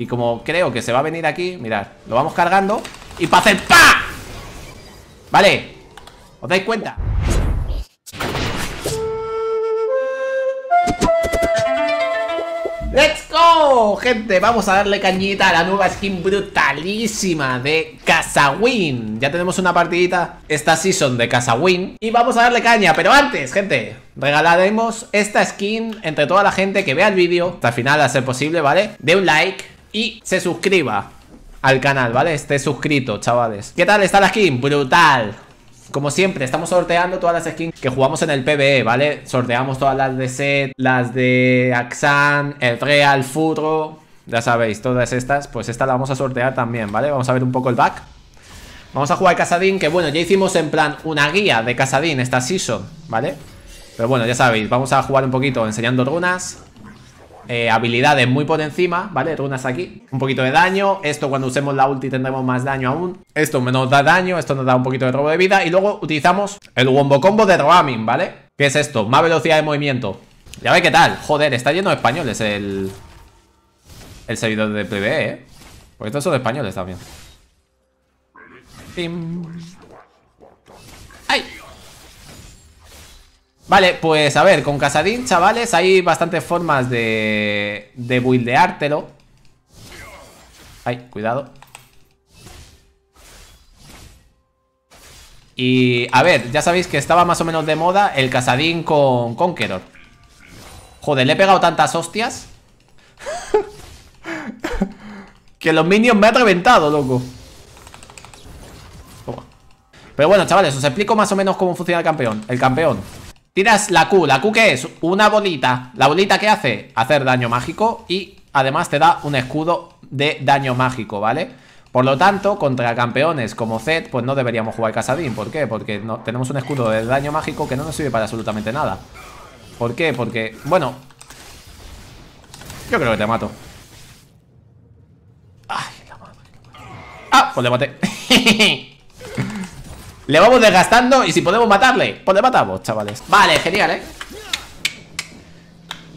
Y como creo que se va a venir aquí, mirad, lo vamos cargando Y para hacer ¡pa! Vale, ¿os dais cuenta? ¡Let's go! Gente, vamos a darle cañita a la nueva skin brutalísima de Casawin Ya tenemos una partidita esta season de Casawin Y vamos a darle caña, pero antes, gente Regalaremos esta skin entre toda la gente que vea el vídeo Hasta el final a ser posible, ¿vale? De un like y se suscriba al canal, ¿vale? Esté suscrito, chavales ¿Qué tal está la skin? Brutal como siempre, estamos sorteando todas las skins que jugamos en el PvE, ¿vale? Sorteamos todas las de Set, las de Axan, el Real, Futuro Ya sabéis, todas estas Pues esta la vamos a sortear también, ¿vale? Vamos a ver un poco el back Vamos a jugar Casadín, que bueno, ya hicimos en plan una guía de Casadín esta season, ¿vale? Pero bueno, ya sabéis, vamos a jugar un poquito enseñando runas eh, habilidades muy por encima, ¿vale? Runas aquí, un poquito de daño Esto cuando usemos la ulti tendremos más daño aún Esto nos da daño, esto nos da un poquito de robo de vida Y luego utilizamos el wombo combo de Roaming, ¿vale? ¿Qué es esto? Más velocidad de movimiento Ya ve qué tal, joder, está lleno de españoles el... El servidor de PvE, ¿eh? Porque estos son españoles también Pim. Vale, pues a ver, con Casadín, chavales, hay bastantes formas de, de buildeártelo. Ay, cuidado. Y, a ver, ya sabéis que estaba más o menos de moda el Casadín con Conqueror. Joder, le he pegado tantas hostias. que los minions me han reventado, loco. Pero bueno, chavales, os explico más o menos cómo funciona el campeón. El campeón Tiras la Q, ¿la Q qué es? Una bolita ¿La bolita qué hace? Hacer daño mágico y además te da un escudo de daño mágico, ¿vale? Por lo tanto, contra campeones como Zed, pues no deberíamos jugar Casadín ¿Por qué? Porque no, tenemos un escudo de daño mágico que no nos sirve para absolutamente nada ¿Por qué? Porque, bueno Yo creo que te mato Ay, la madre Ah, pues le maté Le vamos desgastando y si podemos matarle, pues le matamos, chavales Vale, genial, ¿eh?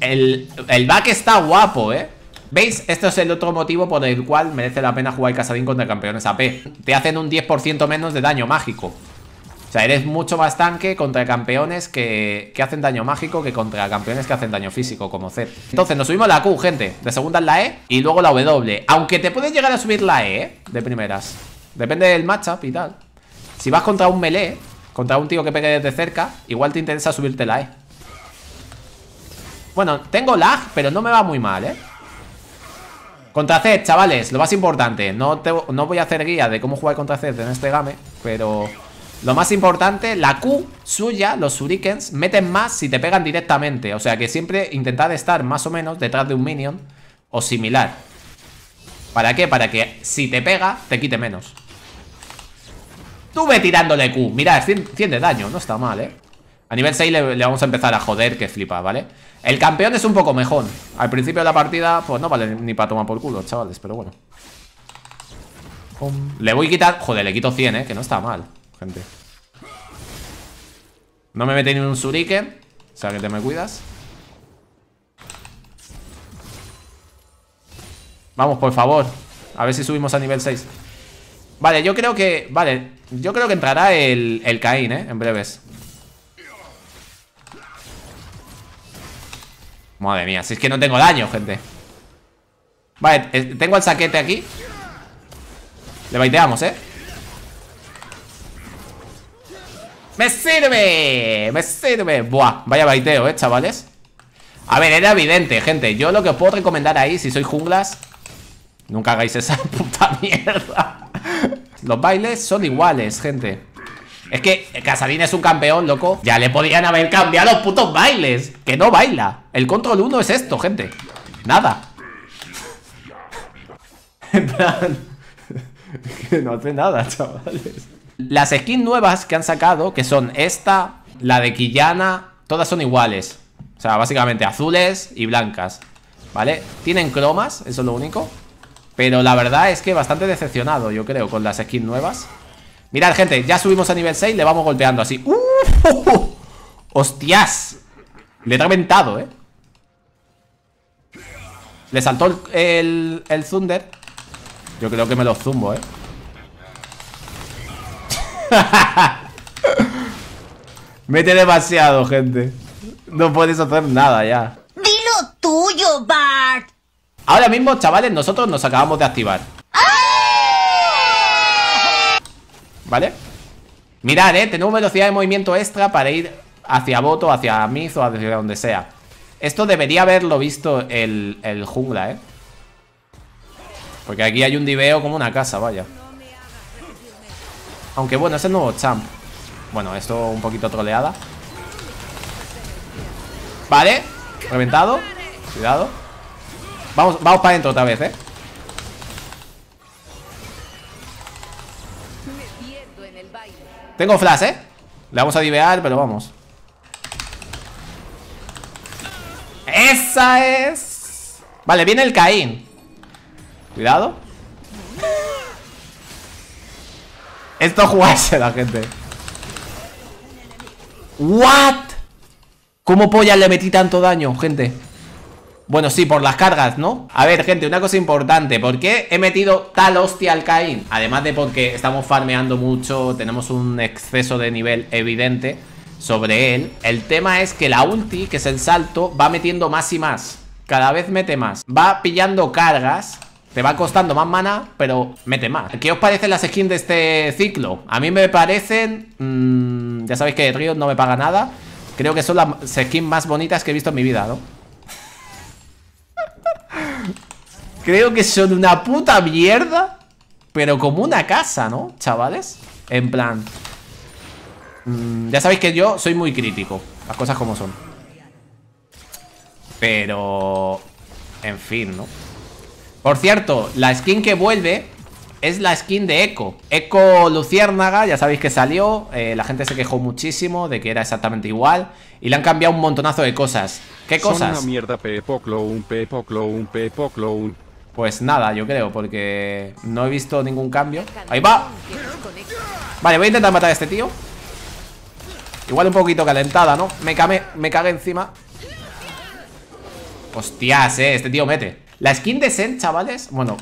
El, el back está guapo, ¿eh? ¿Veis? Este es el otro motivo por el cual merece la pena jugar Casadín contra campeones AP Te hacen un 10% menos de daño mágico O sea, eres mucho más tanque contra campeones que, que, hacen daño mágico que contra campeones que hacen daño físico, como Z Entonces, nos subimos la Q, gente De segunda la E y luego la W Aunque te puedes llegar a subir la E, ¿eh? De primeras Depende del matchup y tal si vas contra un melee Contra un tío que pegue desde cerca Igual te interesa subirte la E. Bueno, tengo lag Pero no me va muy mal, ¿eh? Contra Zed, chavales, lo más importante. No, no voy a hacer guía de cómo jugar contra Zed en este game Pero lo más importante, la Q suya, los shurikens Meten más si te pegan directamente. O sea que siempre intentad estar más o menos detrás de un minion O similar. ¿Para qué? Para que si te pega, te quite menos Estuve tirándole Q. Mirad, 100, de daño, no está mal, ¿eh? A nivel 6 le, vamos a empezar a joder Que flipa, ¿vale? El campeón es un poco mejor. Al principio de la partida, pues no vale ni para tomar por culo, chavales Pero bueno. Le voy a quitar... Joder, le quito 100, ¿eh? Que no está mal, gente. No me mete ni un shuriken O sea, que te me cuidas. Vamos, por favor. A ver si subimos a nivel 6 Vale, yo creo que... Vale, yo creo que entrará el, el Caín, ¿eh? En breves Madre mía, si es que no tengo daño, gente Vale, eh, tengo el saquete aquí Le baiteamos, ¿eh? ¡Me sirve! ¡Me sirve! Buah, vaya baiteo, ¿eh, chavales? A ver, era evidente, gente Yo lo que os puedo recomendar ahí, si sois junglas Nunca hagáis esa puta mierda los bailes son iguales, gente. Es que Casadín es un campeón, loco. Ya le podían haber cambiado los putos bailes. Que no baila. El control 1 es esto, gente. Nada. En plan Que no hace nada, chavales. Las skins nuevas que han sacado Que son esta, la de Quillana Todas son iguales. O sea, básicamente azules y blancas. ¿Vale? Tienen cromas, eso es lo único pero la verdad es que bastante decepcionado, yo creo, con las skins nuevas Mirad, gente, ya subimos a nivel 6 Le vamos golpeando así ¡Uh! ¡Hostias! Le he reventado, ¿eh? Le saltó el, el, Thunder. Yo creo que me lo zumbo, ¿eh? Mete demasiado, gente. No puedes hacer nada ya. Dilo tuyo, Bart. Ahora mismo, chavales, nosotros nos acabamos de activar. ¿Vale? Mirad, eh, tenemos velocidad de movimiento extra para ir hacia Boto, hacia Miz o hacia donde sea. Esto debería haberlo visto el, el jungla, eh. Porque aquí hay un diveo como una casa, vaya. Aunque bueno, es el nuevo champ. Bueno, esto un poquito troleada. Vale, reventado. Cuidado. Vamos, vamos para adentro otra vez, eh. Tengo flash, ¿eh? Le vamos a divear, pero vamos ¡Esa es! Vale, viene el Caín Cuidado Esto jugarse la gente ¿What? ¿Cómo polla le metí tanto daño, gente? Bueno, sí, por las cargas, ¿no? A ver, gente, una cosa importante ¿Por qué he metido tal hostia al Caín? Además de porque estamos farmeando mucho Tenemos un exceso de nivel evidente Sobre él El tema es que la ulti, que es el salto Va metiendo más y más Cada vez mete más Va pillando cargas te va costando más mana, pero mete más ¿Qué os parecen las skins de este ciclo? A mí me parecen... Mmm, ya sabéis que Riot no me paga nada Creo que son las skins más bonitas que he visto en mi vida, ¿no? Creo que son una puta mierda Pero como una casa, ¿no? Chavales En plan mm, Ya sabéis que yo soy muy crítico Las cosas como son Pero En fin, ¿no? Por cierto, la skin que vuelve es la skin de Echo Echo Luciérnaga, ya sabéis que salió eh, La gente se quejó muchísimo de que era exactamente igual Y le han cambiado un montonazo de cosas ¿Qué cosas? Son una mierda Pepo Clone, Pepo Clone, Pepo Pues nada, yo creo, porque no he visto ningún cambio ¡Ahí va! Vale, voy a intentar matar a este tío Igual un poquito calentada, ¿no? Me, cagué, me cagué encima Hostias, eh, este tío mete La skin de Sen, chavales, bueno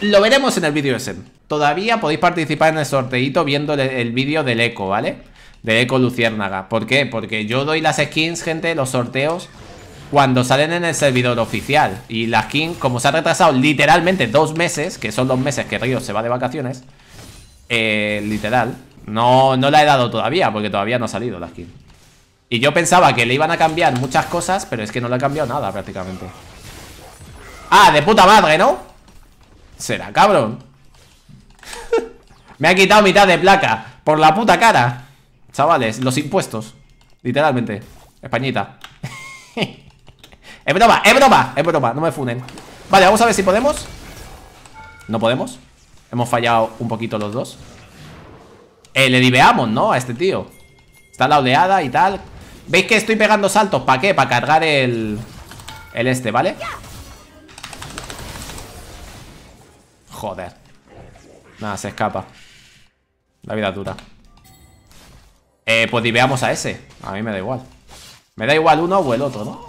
lo veremos en el vídeo de Sen Todavía podéis participar en el sorteito viendo el, vídeo del Eco, ¿vale? De Eco Luciérnaga ¿Por qué? Porque yo doy las skins, gente, los sorteos Cuando salen en el servidor oficial. Y la skin, como se ha retrasado literalmente dos meses Que son los meses que Río se va de vacaciones eh, Literal no, no la he dado todavía Porque todavía no ha salido la skin. Y yo pensaba que le iban a cambiar muchas cosas Pero es que no le ha cambiado nada prácticamente. Ah, de puta madre, ¿no? Será cabrón. Me ha quitado mitad de placa Por la puta cara. Chavales, los impuestos Literalmente. Españita Es broma, es broma, es broma No me funen. Vale, vamos a ver si podemos. No podemos. Hemos fallado un poquito los dos. Eh, le diveamos, ¿no? A este tío. Está la oleada y tal. ¿Veis que estoy pegando saltos? ¿Para qué? Para cargar el... El este, ¿vale? Joder. Nada, se escapa. La vida dura. Eh, pues diveamos a ese. A mí me da igual. Me da igual uno o el otro, ¿no?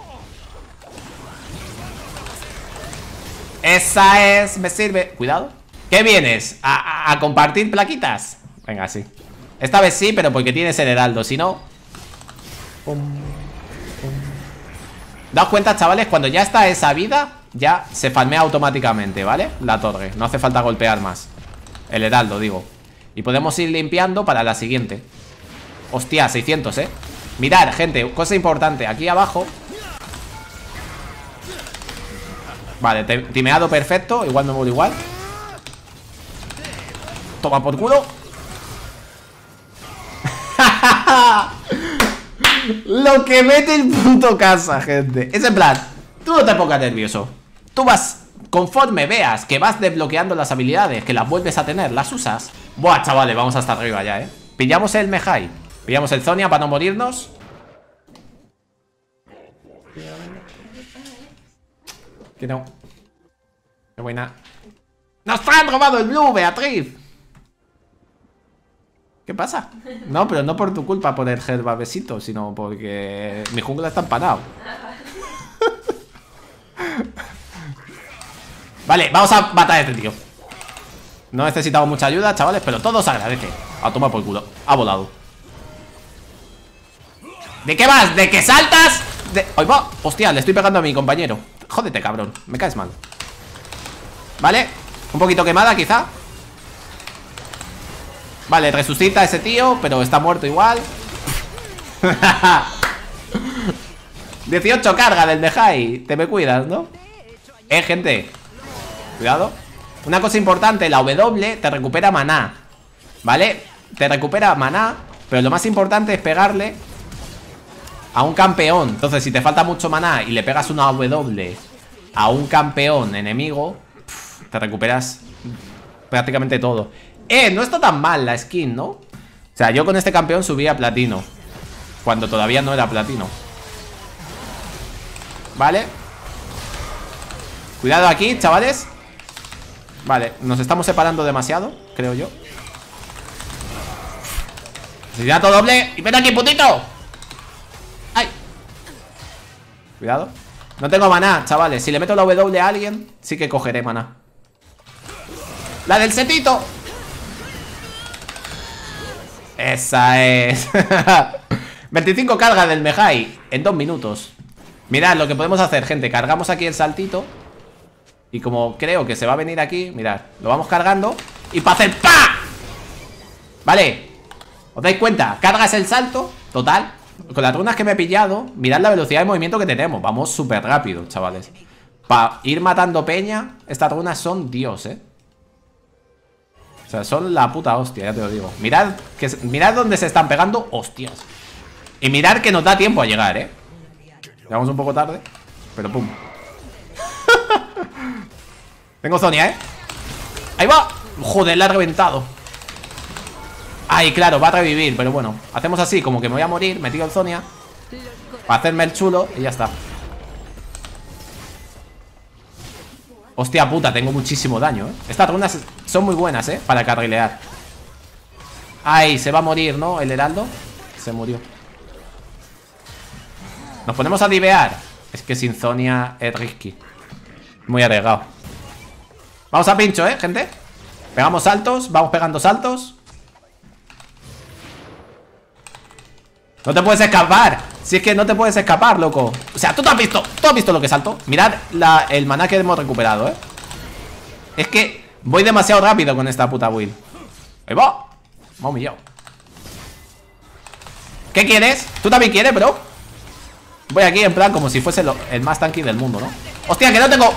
Esa es, me sirve. Cuidado. ¿Qué vienes? ¿A, compartir plaquitas? Venga, sí. Esta vez sí, pero porque tienes el heraldo Si no. Daos cuenta, chavales, cuando ya está esa vida ya se farmea automáticamente, ¿vale? La torre, no hace falta golpear más. El heraldo, digo. Y podemos ir limpiando para la siguiente. Hostia, 600, ¿eh? Mirad, gente, cosa importante. Aquí abajo Vale, timeado perfecto Igual me muero igual Toma por culo Lo que mete el puto casa, gente Es en plan, tú no te pongas nervioso Tú vas, conforme veas que vas desbloqueando las habilidades, que las vuelves a tener, las usas. Buah, chavales, vamos hasta arriba ya, ¿eh? Pillamos el Mejai. Pillamos el Zonia para no morirnos. Que no. Qué buena. ¡Nos han robado el Blue, Beatriz! ¿Qué pasa? No, pero no por tu culpa poner el besito, sino porque mi jungla está empanado. Vale, vamos a matar a este tío No necesitamos mucha ayuda, chavales Pero todo se agradece A tomar por culo Ha volado ¿De qué vas? ¿De qué saltas? De... Hostia, le estoy pegando a mi compañero Jódete, cabrón. Me caes mal. Vale. Un poquito quemada, quizá. Vale, resucita ese tío Pero está muerto igual. 18 carga del Mejai Te me cuidas, ¿no? Eh, gente. Cuidado. Una cosa importante La W te recupera maná ¿Vale? Te recupera maná Pero lo más importante es pegarle A un campeón. Entonces si te falta mucho maná Y le pegas una W A un campeón enemigo Te recuperas Prácticamente todo. Eh, no está tan mal la skin, ¿no? O sea, yo con este campeón subí a platino Cuando todavía no era platino. Vale Cuidado aquí, chavales. Vale, nos estamos separando demasiado Creo yo. Asesinato doble Y ven aquí, putito Cuidado. No tengo maná, chavales. Si le meto la W a alguien Sí que cogeré maná. ¡La del setito! Esa es. 25 cargas del Mejai En dos minutos. Mirad lo que podemos hacer, gente. Cargamos aquí el saltito. Y como creo que se va a venir aquí Mirad, lo vamos cargando Y para hacer ¡pa! Vale. ¿Os dais cuenta? Cargas el salto Total Con las runas que me he pillado Mirad la velocidad de movimiento que tenemos. Vamos súper rápido, chavales. Para ir matando peña Estas runas son Dios, eh o sea, son la puta hostia, ya te lo digo. Mirad, que, mirad dónde se están pegando Hostias. Y mirad que nos da tiempo a llegar, eh Llegamos un poco tarde Pero pum. Tengo Zonia, eh Ahí va. Joder, la ha reventado Ay, claro, va a revivir Pero bueno, hacemos así, como que me voy a morir Me tiro el Zonia Para hacerme el chulo y ya está Hostia puta, tengo muchísimo daño, ¿eh? Estas runas son muy buenas, ¿eh? Para carrilear Ay, se va a morir, ¿no? El heraldo Se murió Nos ponemos a divear Es que sin Zonia es risky Muy arriesgado Vamos a pincho, ¿eh, gente? Pegamos saltos, vamos pegando saltos No te puedes escapar. Si es que no te puedes escapar, loco. O sea, tú te has visto, tú has visto lo que salto Mirad la, el maná que hemos recuperado, eh. Es que voy demasiado rápido con esta puta build. Ahí va. Ha humillado ¿Qué quieres? ¿Tú también quieres, bro? Voy aquí en plan como si fuese el más tanky del mundo, ¿no? ¡Hostia, que no tengo!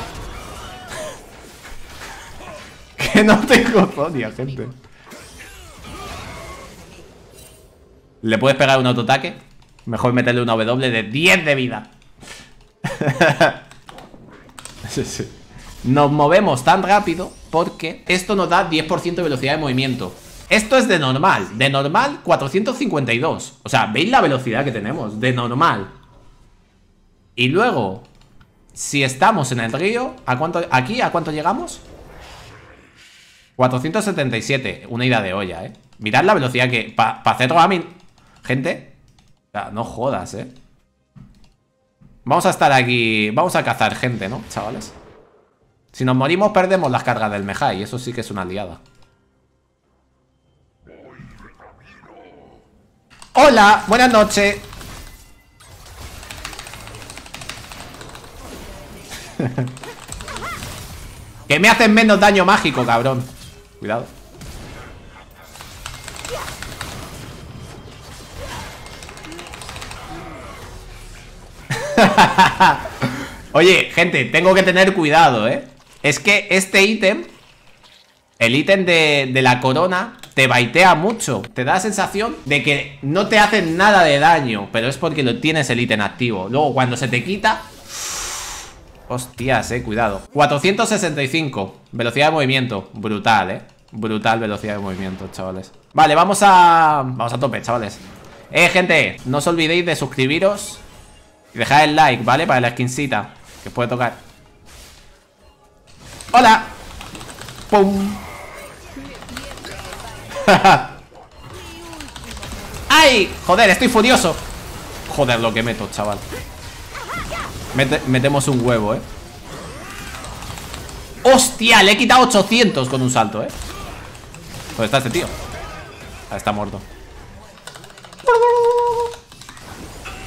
que no tengo. Zonia, gente ¿Le puedes pegar un autoataque? Mejor meterle una W de 10 de vida sí, sí. Nos movemos tan rápido porque esto nos da 10% de velocidad de movimiento Esto es de normal De normal 452 O sea, ¿veis la velocidad que tenemos? De normal Y luego Si estamos en el río ¿a cuánto, ¿Aquí a cuánto llegamos? 477 Una ida de olla, eh Mirad la velocidad que Para pa hacer ramming Gente No jodas, eh. Vamos a estar aquí Vamos a cazar gente, ¿no, chavales? Si nos morimos perdemos las cargas del Meja Y eso sí que es una liada. Hola, buenas noches. Que me hacen menos daño mágico, cabrón. Cuidado Oye, gente, tengo que tener cuidado, ¿eh? Es que este ítem El ítem de, la corona Te baitea mucho. Te da la sensación de que no te hace nada de daño Pero es porque lo tienes el ítem activo. Luego cuando se te quita Hostias, eh, cuidado. 465 Velocidad de movimiento. Brutal, eh. Brutal velocidad de movimiento, chavales. Vale, vamos a... Vamos a tope, chavales. Eh, gente, no os olvidéis de suscribiros y dejad el like, ¿vale? Para la skincita Que puede tocar ¡Hola! ¡Pum! ¡Ay! Joder, estoy furioso Joder, lo que meto, chaval Mete, Metemos un huevo, ¿eh? ¡Hostia! Le he quitado 800 con un salto, ¿eh? ¿Dónde está este tío? Ah, está muerto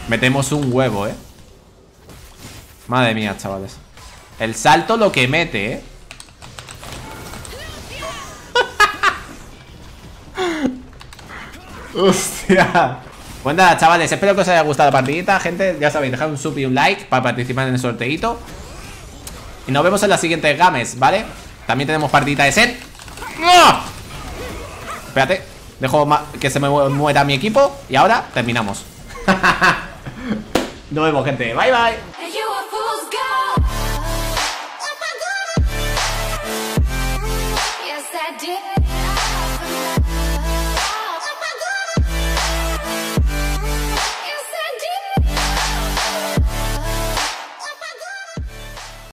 Metemos un huevo, ¿eh? Madre mía, chavales El salto lo que mete, ¿eh? Hostia Pues nada, chavales, espero que os haya gustado la partidita Gente, ya sabéis, dejad un sub y un like Para participar en el sorteito Y nos vemos en las siguientes games, ¿vale? También tenemos partidita de set ¡No! Espérate Dejo que se me muera mi equipo Y ahora terminamos Nos vemos, gente, bye bye